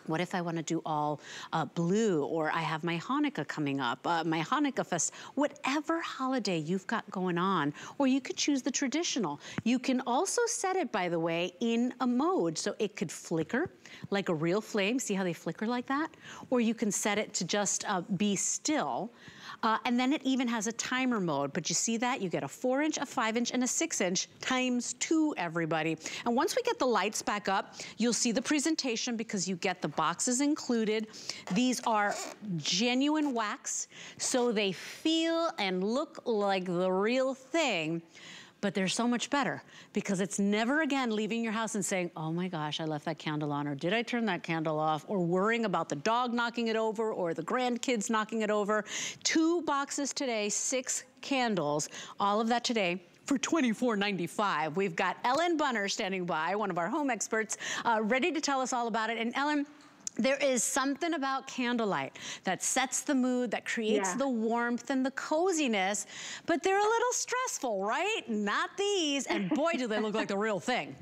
What if I want to do all uh, blue or I have my Hanukkah coming up, uh, my Hanukkah fest, whatever holiday you've got going on, or you could choose the traditional. You can also set it, by the way, in a mode. So it could flicker like a real flame. See how they flicker like that? Or you can set it to just uh, be still. Uh, and then it even has a timer mode, but you see that? You get a four inch, a five inch, and a six inch times two, everybody. And once we get the lights back up, you'll see the presentation because you get the boxes included. These are genuine wax, so they feel and look like the real thing but they're so much better because it's never again leaving your house and saying, oh my gosh, I left that candle on, or did I turn that candle off, or worrying about the dog knocking it over, or the grandkids knocking it over. Two boxes today, six candles, all of that today for $24.95. We've got Ellen Bunner standing by, one of our home experts, uh, ready to tell us all about it. And Ellen, there is something about candlelight that sets the mood, that creates yeah. the warmth and the coziness, but they're a little stressful, right? Not these, and boy, do they look like the real thing.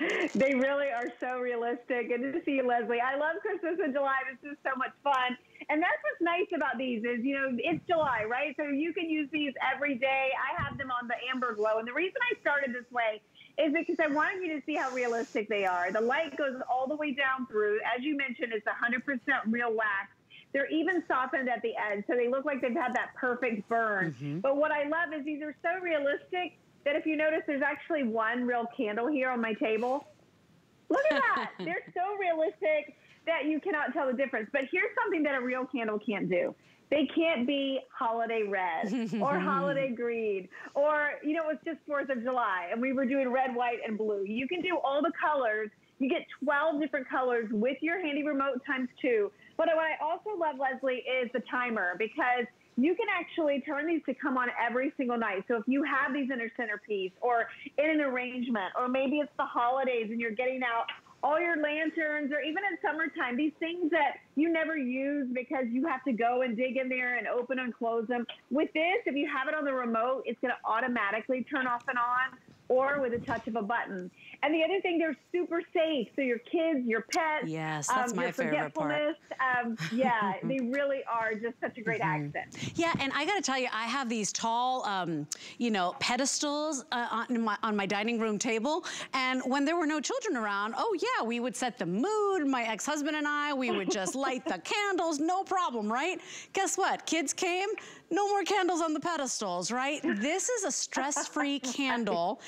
They really are so realistic. Good to see you, Lesley. I love Christmas in July. This is so much fun. And that's what's nice about these is, you know, it's July, right? So you can use these every day. I have them on the Amber Glow. And the reason I started this way is because I wanted you to see how realistic they are. The light goes all the way down through. As you mentioned, it's 100% real wax. They're even softened at the edge, so they look like they've had that perfect burn. Mm-hmm. But what I love is these are so realistic that if you notice, there's actually one real candle here on my table. Look at that. They're so realistic that you cannot tell the difference. But here's something that a real candle can't do. They can't be holiday red or holiday green or, you know, it's just 4th of July and we were doing red, white, and blue. You can do all the colors. You get 12 different colors with your handy remote times two. But what I also love, Lesley, is the timer because you can actually turn these to come on every single night. So if you have these in a centerpiece or in an arrangement, or maybe it's the holidays and you're getting out all your lanterns, or even in summertime, these things that you never use because you have to go and dig in there and open and close them. With this, if you have it on the remote, it's going to automatically turn off and on or with a touch of a button. And the other thing, they're super safe. So your kids, your pets, yes, that's um, my favorite part. Um, yeah, they really are just such a great mm -hmm. accent. Yeah, and I got to tell you, I have these tall, um, you know, pedestals uh, on, my, on my dining room table. And when there were no children around, oh yeah, we would set the mood. My ex-husband and I, we would just light the candles, no problem, right? Guess what? Kids came, no more candles on the pedestals, right? This is a stress-free candle.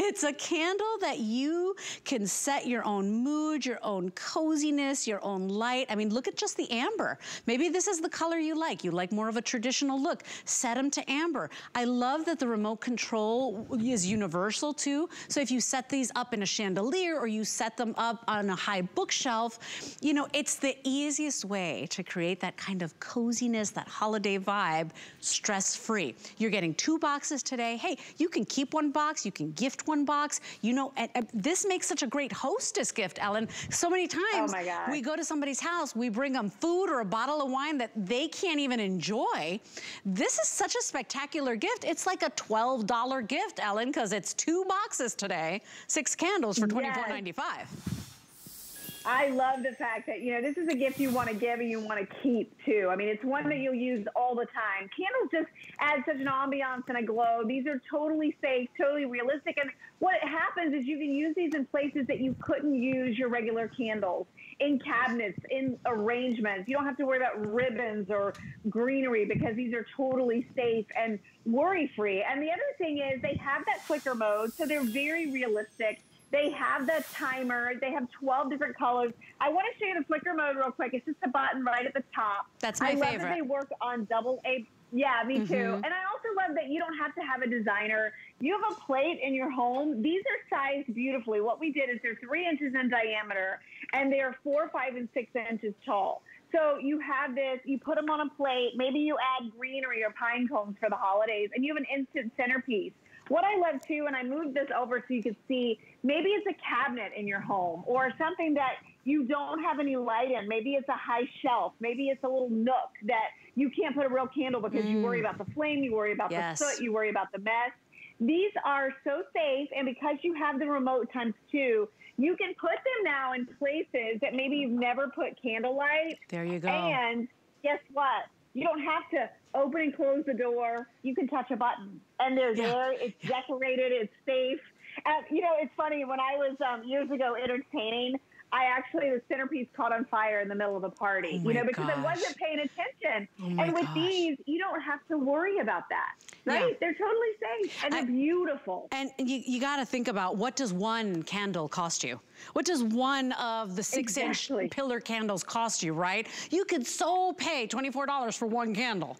It's a candle that you can set your own mood, your own coziness, your own light. I mean, look at just the amber. Maybe this is the color you like. You like more of a traditional look. Set them to amber. I love that the remote control is universal too. So if you set these up in a chandelier or you set them up on a high bookshelf, you know, it's the easiest way to create that kind of coziness, that holiday vibe stress-free. You're getting two boxes today. Hey, you can keep one box, you can gift one box. You know, and, and this makes such a great hostess gift, Ellen. So many times oh we go to somebody's house, we bring them food or a bottle of wine that they can't even enjoy. This is such a spectacular gift. It's like a $12 gift, Ellen, because it's two boxes today, six candles for $24.95. Yes. I love the fact that, you know, this is a gift you want to give and you want to keep too. I mean, it's one that you'll use all the time. Candles just add such an ambiance and a glow. These are totally safe, totally realistic. And what happens is you can use these in places that you couldn't use your regular candles in cabinets, in arrangements. You don't have to worry about ribbons or greenery because these are totally safe and worry free. And the other thing is they have that flicker mode, so they're very realistic. They have the timer. They have 12 different colors. I want to show you the flicker mode real quick. It's just a button right at the top. That's my I favorite. I love that they work on double A. Yeah, me mm -hmm. too. And I also love that you don't have to have a designer. You have a plate in your home. These are sized beautifully. What we did is they're three inches in diameter and they're four, five, and six inches tall. So you have this, you put them on a plate, maybe you add greenery or pine cones for the holidays, and you have an instant centerpiece. What I love too, and I moved this over so you could see, maybe it's a cabinet in your home or something that you don't have any light in. Maybe it's a high shelf. Maybe it's a little nook that you can't put a real candle because mm. you worry mm. about the flame, you worry about yes. the soot, you worry about the mess. These are so safe, and because you have the remote times two, you can put them now in places that maybe you've never put candlelight. There you go. And guess what? You don't have to open and close the door. You can touch a button, and they're yeah. there. It's decorated. It's safe. And you know, it's funny. When I was um, years ago entertaining, I actually the centerpiece caught on fire in the middle of a party. Oh you know, because gosh. I wasn't paying attention. Oh and with gosh. these, you don't have to worry about that. Right? Yeah. They're totally safe and I, they're beautiful. And you, you got to think about what does one candle cost you? What does one of the six exactly. inch pillar candles cost you, right? You could so pay $24 for one candle.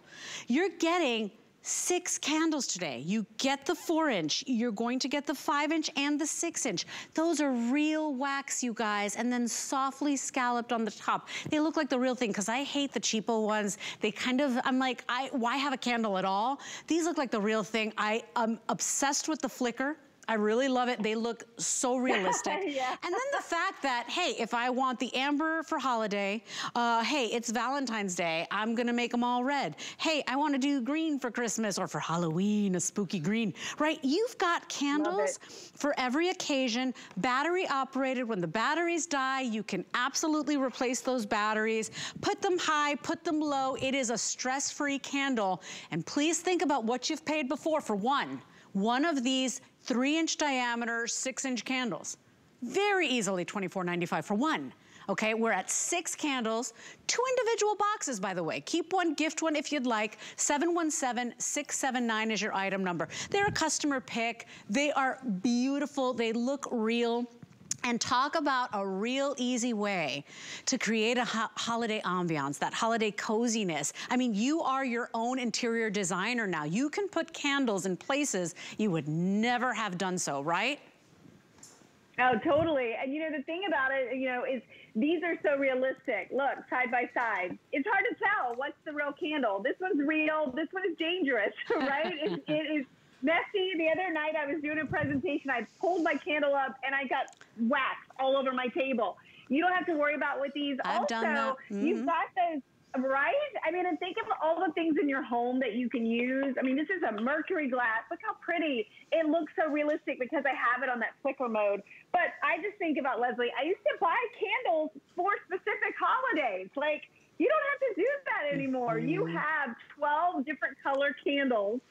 You're getting six candles today. You get the four inch, you're going to get the five inch and the six inch. Those are real wax, you guys, and then softly scalloped on the top. They look like the real thing because I hate the cheapo ones. They kind of, I'm like, I why have a candle at all? These look like the real thing. I am obsessed with the flicker. I really love it. They look so realistic. yeah. And then the fact that, hey, if I want the amber for holiday, uh, hey, it's Valentine's Day, I'm gonna make them all red. Hey, I wanna do green for Christmas or for Halloween, a spooky green, right? You've got candles for every occasion, battery operated. When the batteries die, you can absolutely replace those batteries. Put them high, put them low. It is a stress-free candle. And please think about what you've paid before for one. One of these three inch diameter, six inch candles. Very easily $24.95 for one. Okay, we're at six candles, two individual boxes, by the way. Keep one, gift one if you'd like. 717-679 is your item number. They're a customer pick. They are beautiful. They look real and talk about a real easy way to create a ho holiday ambiance, that holiday coziness. I mean, you are your own interior designer now. You can put candles in places you would never have done so, right? Oh, totally. And you know, the thing about it, you know, is these are so realistic. Look, side by side. It's hard to tell what's the real candle. This one's real. This one is dangerous, right? it, it is Messy, the other night I was doing a presentation. I pulled my candle up and I got wax all over my table. You don't have to worry about with these. I've also, done that. Mm -hmm. you've got those Right? I mean, and think of all the things in your home that you can use. I mean, this is a mercury glass. Look how pretty. It looks so realistic because I have it on that flicker mode. But I just think about, Lesley. I used to buy candles for specific holidays. Like, you don't have to do that anymore. Mm -hmm. You mm-hmm. have 12 different color candles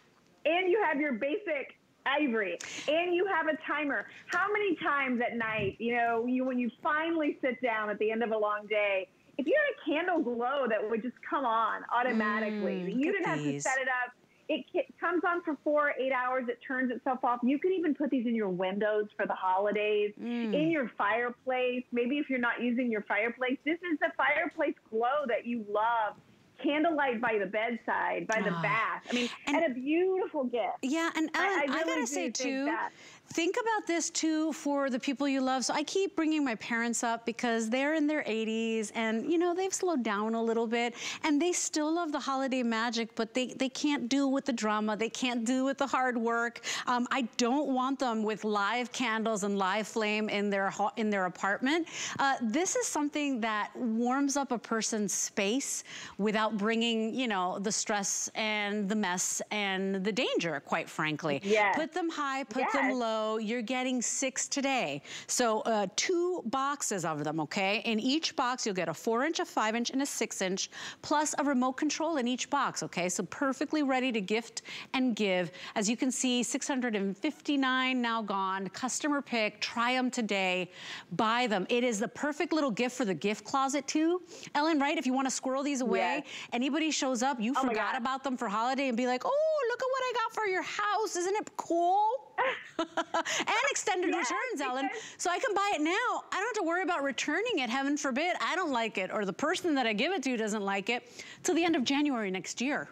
and you have your basic ivory and you have a timer. How many times at night you know you when you finally sit down at the end of a long day if you had a candle glow that would just come on automatically mm, you didn't have these. to set it up. It, it comes on for four eight hours it turns itself off. You can even put these in your windows for the holidays mm. in your fireplace. Maybe if you're not using your fireplace this is the fireplace glow that you love candlelight by the bedside, by the oh. bath. I mean, and, and, a beautiful gift. Yeah, and Ellen, I, I, really I gotta say too, that. Think about this too for the people you love. So I keep bringing my parents up because they're in their 80s and you know, they've slowed down a little bit and they still love the holiday magic, but they, they can't do with the drama. They can't do with the hard work. Um, I don't want them with live candles and live flame in their, in their apartment. Uh, this is something that warms up a person's space without bringing, you know, the stress and the mess and the danger, quite frankly. Yes. Put them high, put yes. them low. You're getting six today. So uh, two boxes of them, okay? In each box, you'll get a four inch, a five inch, and a six inch, plus a remote control in each box, okay? So perfectly ready to gift and give. As you can see, 659 now gone. Customer pick, try them today, buy them. It is the perfect little gift for the gift closet too. Ellen, right? If you want to squirrel these away, yes. anybody shows up, you oh forgot about them for holiday and be like, oh, look at what I got for your house. Isn't it cool? and extended yes, returns, Ellen. So I can buy it now. I don't have to worry about returning it. Heaven forbid I don't like it or the person that I give it to doesn't like it till the end of January next year.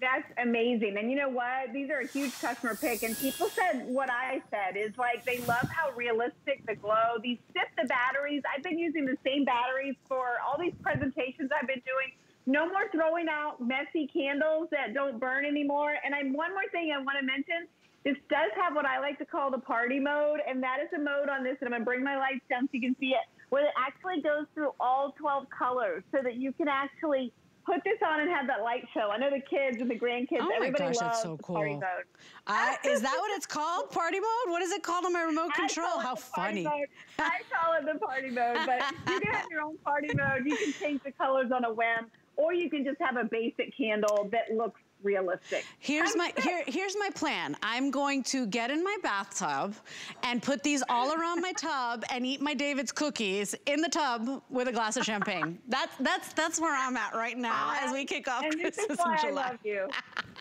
That's amazing. And you know what? These are a huge customer pick. And people said what I said is like they love how realistic the glow. These sip the batteries. I've been using the same batteries for all these presentations I've been doing. No more throwing out messy candles that don't burn anymore. And I'm one more thing I want to mention. This does have what I like to call the party mode, and that is a mode on this. And I'm gonna bring my lights down so you can see it, where it actually goes through all 12 colors, so that you can actually put this on and have that light show. I know the kids and the grandkids, oh everybody gosh, loves so cool. party mode. I, is that what it's called? Party mode? What is it called on my remote control? How funny. I call it the party mode, but you can have your own party mode. You can change the colors on a whim or you can just have a basic candle that looks realistic. Here's I'm my here, here's my plan. I'm going to get in my bathtub and put these all around my tub and eat my David's cookies in the tub with a glass of champagne. That's that's that's where I'm at right now as we kick off and Christmas this is why in July. I love you.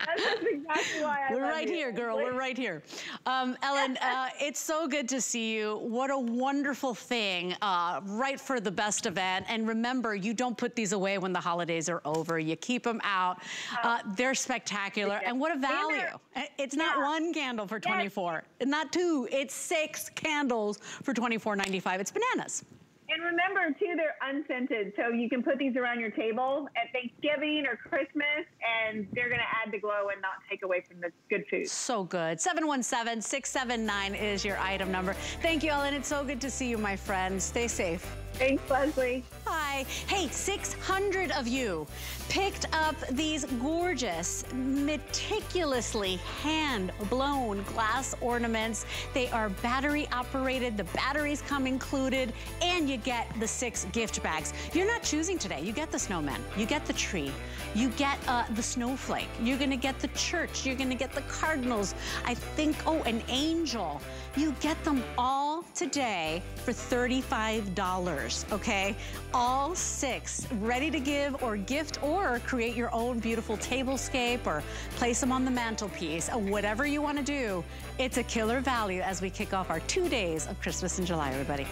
That's exactly why I We're right you. here, girl. We're right here. Um, Ellen, uh, it's so good to see you. What a wonderful thing. Uh, right for the best event. And remember, you don't put these away when the holidays are over. You keep them out. Uh, they're spectacular. And what a value. Uh, it's not yeah. one candle for 24, yes. not two. It's six candles for 24.95. It's bananas. And remember, too, they're unscented. So you can put these around your table at Thanksgiving or Christmas, and they're going to add the glow and not take away from the good food. So good. 717-679 is your item number. Thank you, Ellen. It's so good to see you, my friend. Stay safe. Thanks, Lesley. Hi. Hey, 600 of you picked up these gorgeous, meticulously hand-blown glass ornaments. They are battery operated. The batteries come included, and you get the six gift bags. You're not choosing today. You get the snowman. You get the tree. You get uh, the snowflake. You're going to get the church. You're going to get the cardinals. I think, oh, an angel. You get them all today for $35, okay? All six ready to give or gift or create your own beautiful tablescape or place them on the mantelpiece, uh, whatever you want to do. It's a killer value as we kick off our two days of Christmas in July, everybody.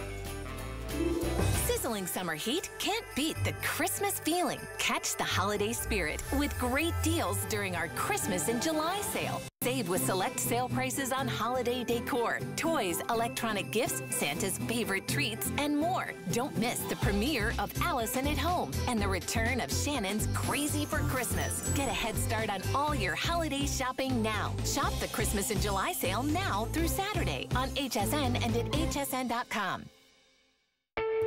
Sizzling summer heat can't beat the Christmas feeling. Catch the holiday spirit with great deals during our Christmas in July sale. Save with select sale prices on holiday decor, toys, electronic gifts, Santa's favorite treats, and more. Don't miss the premiere of Allison at Home and the return of Shannon's Crazy for Christmas. Get a head start on all your holiday shopping now. Shop the Christmas in July sale now through Saturday on HSN and at hsn.com.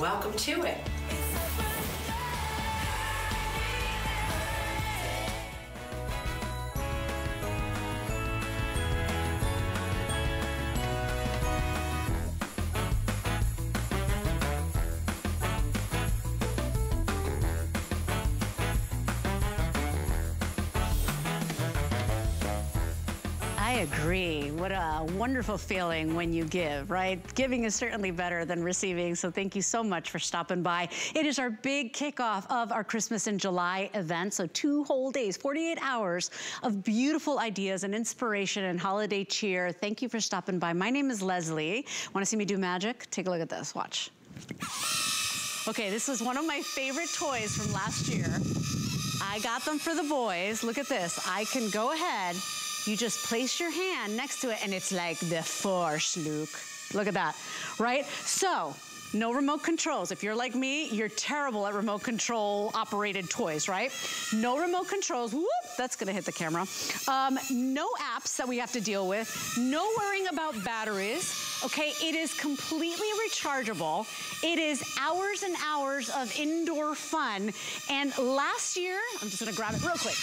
Welcome to it. Wonderful feeling when you give, right? Giving is certainly better than receiving, so thank you so much for stopping by. It is our big kickoff of our Christmas in July event, so two whole days, 48 hours of beautiful ideas and inspiration and holiday cheer. Thank you for stopping by. My name is Lesley. Want to see me do magic? Take a look at this, watch. Okay, this was one of my favorite toys from last year. I got them for the boys. Look at this. I can go ahead you just place your hand next to it and it's like the force, Luke. Look at that, right? So, no remote controls. If you're like me, you're terrible at remote control operated toys, right? No remote controls. Whoop, that's gonna hit the camera. Um, no apps that we have to deal with. No worrying about batteries. Okay, it is completely rechargeable. It is hours and hours of indoor fun. And last year, I'm just gonna grab it real quick.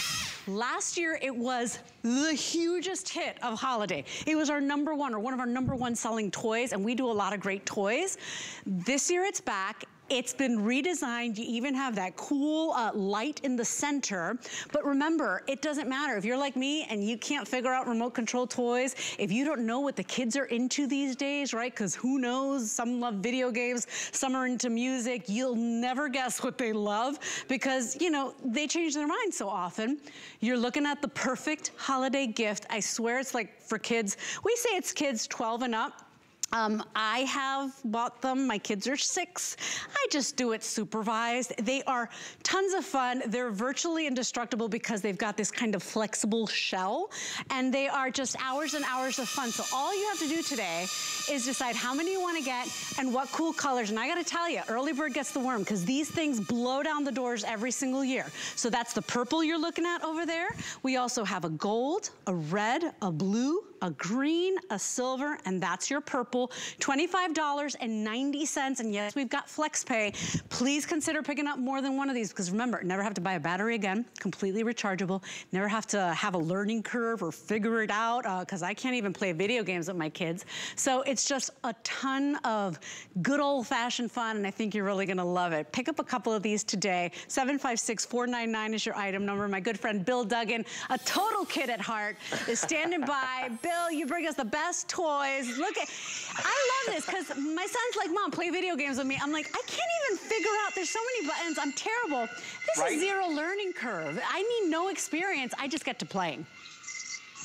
Last year, it was the hugest hit of holiday. It was our number one or one of our number one selling toys, and we do a lot of great toys. This year, it's back, it's been redesigned. You even have that cool uh, light in the center. But remember, it doesn't matter. If you're like me and you can't figure out remote control toys, if you don't know what the kids are into these days, right? Because who knows? Some love video games, some are into music. You'll never guess what they love because, you know, they change their minds so often. You're looking at the perfect holiday gift. I swear it's like for kids. We say it's kids 12 and up. Um, I have bought them. My kids are six. I just do it supervised. They are tons of fun. They're virtually indestructible because they've got this kind of flexible shell and they are just hours and hours of fun. So all you have to do today is decide how many you want to get and what cool colors. And I got to tell you, early bird gets the worm because these things blow down the doors every single year. So that's the purple you're looking at over there. We also have a gold, a red, a blue, a green, a silver, and that's your purple. $25.90. And yes, we've got FlexPay. Please consider picking up more than one of these because remember, never have to buy a battery again, completely rechargeable. Never have to have a learning curve or figure it out because uh, I can't even play video games with my kids. So it's just a ton of good old fashioned fun and I think you're really gonna love it. Pick up a couple of these today. 756-499 is your item number. My good friend Bill Duggan, a total kid at heart, is standing by. Bill, you bring us the best toys. Look at, I love this because my son's like, Mom, play video games with me. I'm like, I can't even figure out, there's so many buttons. I'm terrible. This right? is zero learning curve. I need no experience. I just get to playing.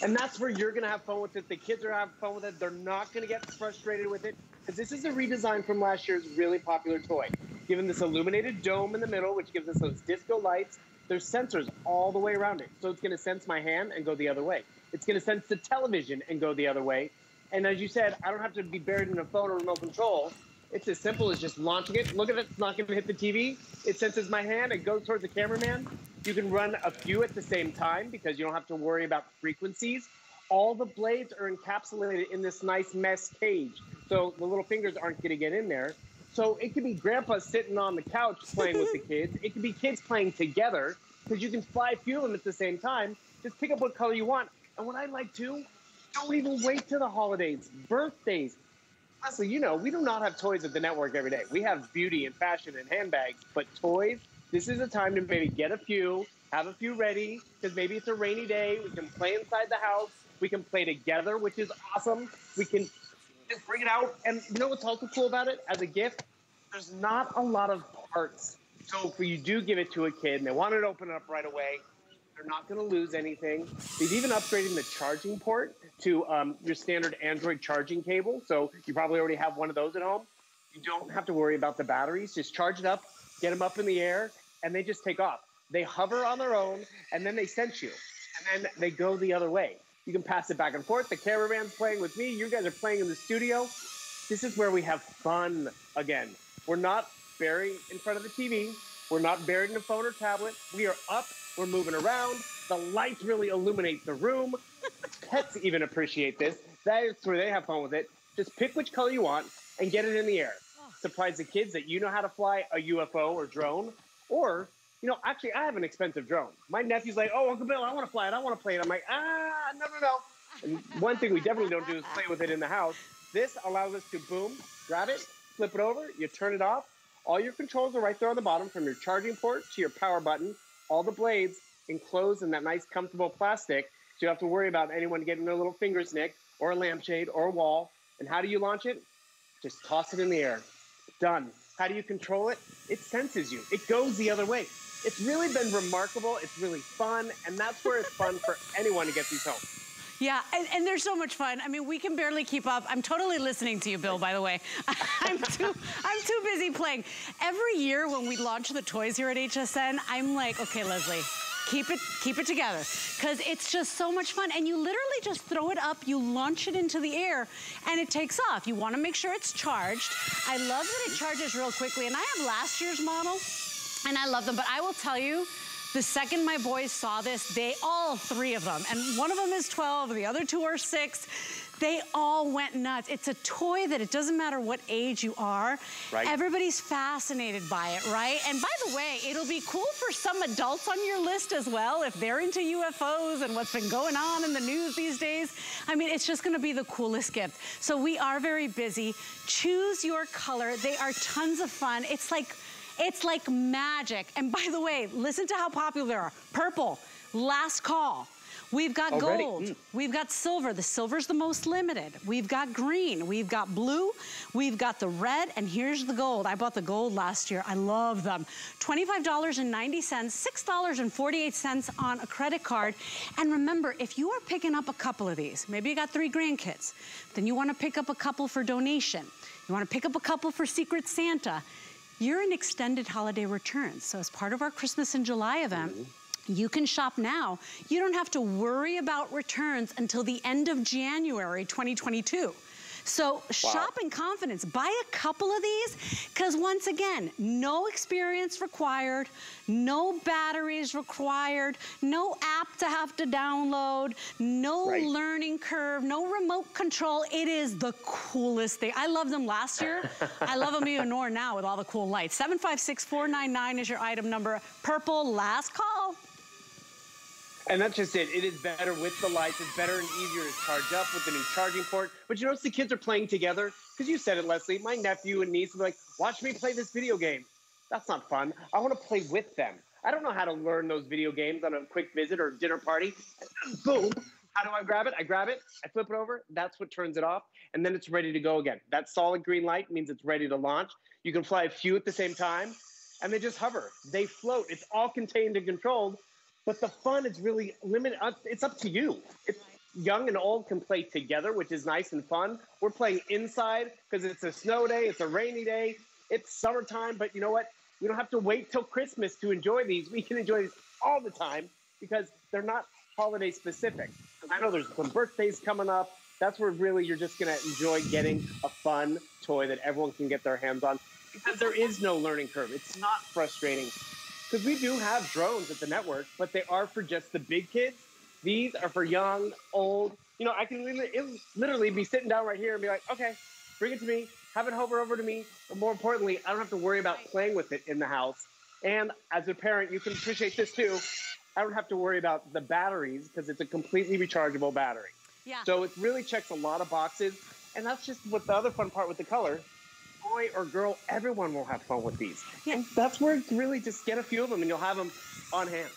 And that's where you're going to have fun with it. The kids are having fun with it. They're not going to get frustrated with it because this is a redesign from last year's really popular toy. Given this illuminated dome in the middle, which gives us those disco lights, there's sensors all the way around it. So it's going to sense my hand and go the other way. It's going to sense the television and go the other way. And as you said, I don't have to be buried in a phone or remote control. It's as simple as just launching it. Look at it, it's not going to hit the TV. It senses my hand, it goes towards the cameraman. You can run a few at the same time because you don't have to worry about frequencies. All the blades are encapsulated in this nice mesh cage. So the little fingers aren't going to get in there. So it could be grandpa sitting on the couch playing with the kids. It could be kids playing together because you can fly a few of them at the same time. Just pick up what color you want. And what I like too, don't even wait to the holidays, birthdays. Honestly, you know, we do not have toys at the network every day. We have beauty and fashion and handbags, but toys, this is a time to maybe get a few, have a few ready, because maybe it's a rainy day. We can play inside the house. We can play together, which is awesome. We can just bring it out. And you know what's also cool about it? As a gift, there's not a lot of parts. So if you do give it to a kid and they want to open it up right away, they're not going to lose anything. They've even upgraded the charging port to um, your standard Android charging cable. So you probably already have one of those at home. You don't have to worry about the batteries. Just charge it up, get them up in the air, and they just take off. They hover on their own, and then they sense you, and then they go the other way. You can pass it back and forth. The cameraman's playing with me. You guys are playing in the studio. This is where we have fun again. We're not buried in front of the TV. We're not buried in a phone or tablet. We are up we're moving around. The lights really illuminate the room. Pets even appreciate this. That's where they have fun with it. Just pick which color you want and get it in the air. Surprise the kids that you know how to fly a UFO or drone. Or, you know, actually, I have an expensive drone. My nephew's like, oh, Uncle Bill, I want to fly it. I want to play it. I'm like, ah, no, no, no. And one thing we definitely don't do is play with it in the house. This allows us to boom, grab it, flip it over, you turn it off. All your controls are right there on the bottom from your charging port to your power button all the blades enclosed in that nice comfortable plastic. So you don't have to worry about anyone getting their little fingers nicked or a lampshade or a wall. And how do you launch it? Just toss it in the air. Done. How do you control it? It senses you. It goes the other way. It's really been remarkable. It's really fun, and that's where it's fun for anyone to get these home. Yeah, and, and, they're so much fun. I mean, we can barely keep up. I'm totally listening to you, Bill, by the way. I'm too, I'm too busy playing. Every year when we launch the toys here at HSN, I'm like, okay, Lesley, keep it keep it together because it's just so much fun and you literally just throw it up you launch it into the air and it takes off you want to make sure it's charged i love that it charges real quickly and i have last year's model and i love them but i will tell you the second my boys saw this, they, all three of them, and one of them is 12, the other two are six, they all went nuts. It's a toy that it doesn't matter what age you are. Right. Everybody's fascinated by it, right? And by the way, it'll be cool for some adults on your list as well if they're into UFOs and what's been going on in the news these days. I mean, it's just gonna be the coolest gift. So we are very busy. Choose your color. They are tons of fun. It's like it's like magic. And by the way, listen to how popular they are. Purple, last call. We've got Already? gold. Mm. We've got silver. The silver's the most limited. We've got green. We've got blue. We've got the red. And here's the gold. I bought the gold last year. I love them. $25.90, $6.48 on a credit card. And remember, if you are picking up a couple of these, maybe you got three grandkids, then you want to pick up a couple for donation. You want to pick up a couple for Secret Santa you're in extended holiday returns. So as part of our Christmas in July event, mm -hmm. you can shop now. You don't have to worry about returns until the end of January 2022. So wow. shop in confidence. Buy a couple of these because once again, no experience required, no batteries required, no app to have to download, no right. learning curve, no remote control. It is the coolest thing. I loved them last year. I love them even more now with all the cool lights. 756499 is your item number. Purple, last call. And that's just it. It is better with the lights. It's better and easier to charge up with the new charging port. But you notice the kids are playing together? Because you said it, Lesley. My nephew and niece will be like, watch me play this video game. That's not fun. I want to play with them. I don't know how to learn those video games on a quick visit or dinner party. Boom. How do I grab it? I grab it, I flip it over. That's what turns it off. And then it's ready to go again. That solid green light means it's ready to launch. You can fly a few at the same time and they just hover. They float. It's all contained and controlled but the fun is really limited. Uh, it's up to you. It's young and old can play together, which is nice and fun. We're playing inside because it's a snow day, it's a rainy day, it's summertime. But you know what? We don't have to wait till Christmas to enjoy these. We can enjoy these all the time because they're not holiday specific. I know there's some birthdays coming up. That's where really you're just going to enjoy getting a fun toy that everyone can get their hands on because there is no learning curve. It's not frustrating because we do have drones at the network, but they are for just the big kids. These are for young, old. You know, I can literally be sitting down right here and be like, okay, bring it to me, have it hover over to me. But more importantly, I don't have to worry about playing with it in the house. And as a parent, you can appreciate this too. I don't have to worry about the batteries because it's a completely rechargeable battery. Yeah. So it really checks a lot of boxes. And that's just what the other fun part with the color boy or girl, everyone will have fun with these. Yeah. That's where really just get a few of them and you'll have them on hand.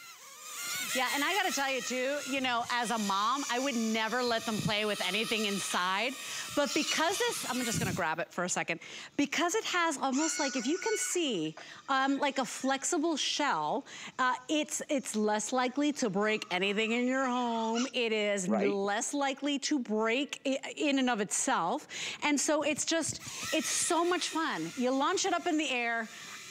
Yeah, and I gotta tell you too, you know, as a mom, I would never let them play with anything inside. But because this, I'm just gonna grab it for a second, because it has almost like, if you can see, um, like a flexible shell, uh, it's, it's less likely to break anything in your home. It is right. less likely to break in and of itself. And so it's just, it's so much fun. You launch it up in the air,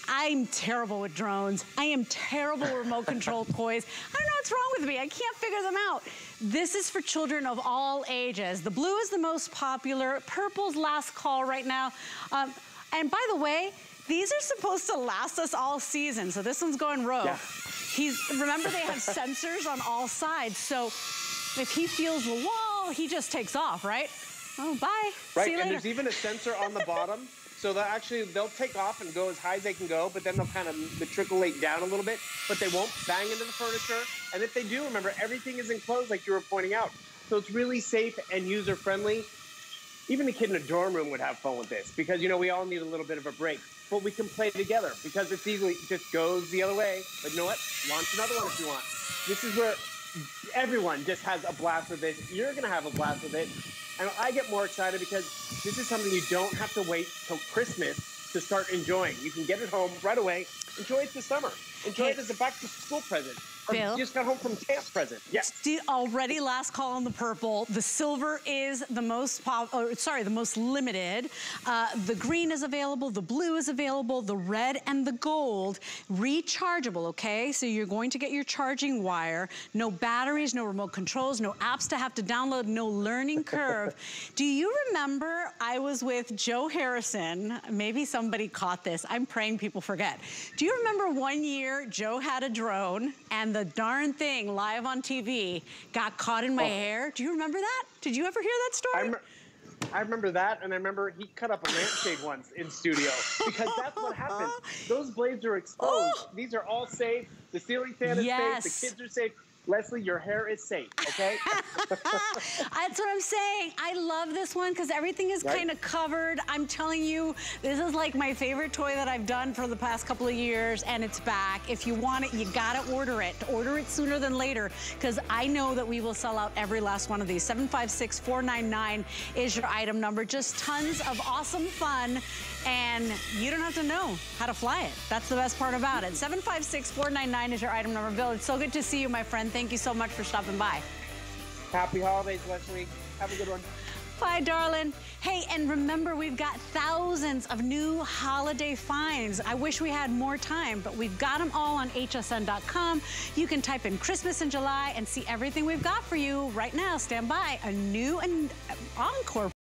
I'm terrible with drones. I am terrible with remote control toys. I don't know what's wrong with me. I can't figure them out. This is for children of all ages. The blue is the most popular. Purple's last call right now. Um, and by the way, these are supposed to last us all season. So this one's going rogue. Yeah. He's, remember they have sensors on all sides. So if he feels the wall, he just takes off, right? Oh, bye. Right, and there's even a sensor on the bottom so they'll actually they'll take off and go as high as they can go, but then they'll kind of matriculate down a little bit, but they won't bang into the furniture. And if they do, remember everything is enclosed, like you were pointing out. So it's really safe and user friendly. Even a kid in a dorm room would have fun with this because you know we all need a little bit of a break, but we can play together because it's easily just goes the other way. But you know what? Launch another one if you want. This is where everyone just has a blast with it. You're to have a blast with it. And I get more excited because this is something you don't have to wait till Christmas to start enjoying. You can get it home right away. Enjoy it this summer. Enjoy it as a back to school present. Bill. just got home from camp present. Yes. Already last call on the purple. The silver is the most pop, or, sorry, the most limited. Uh, the green is available, the blue is available, the red and the gold. Rechargeable, okay? So you're going to get your charging wire. No batteries, no remote controls, no apps to have to download, no learning curve. Do you remember I was with Joe Harrison? Maybe somebody caught this. I'm praying people forget. Do you remember one year Joe had a drone and the darn thing live on TV got caught in my oh. hair. Do you remember that? Did you ever hear that story? I remember that, and I remember he cut up a lampshade once in studio because that's what happens. Those blades are exposed. Oh. These are all safe. The ceiling fan is yes. safe. The kids are safe. Lesley, your hair is safe, okay? That's what I'm saying. I love this one because everything is right? kind of covered. I'm telling you, this is like my favorite toy that I've done for the past couple of years, and it's back. If you want it, you gotta order it. Order it sooner than later because I know that we will sell out every last one of these. 756499 is your item number. Just tons of awesome fun, and you don't have to know how to fly it. That's the best part about it. 756499 is your item number. Bill, it's so good to see you, my friend. Thank you so much for stopping by. Happy holidays, Lesley. Have a good one. Bye, darling. Hey, and remember, we've got thousands of new holiday finds. I wish we had more time, but we've got them all on hsn.com. You can type in Christmas in July and see everything we've got for you right now. Stand by. A new and uh, encore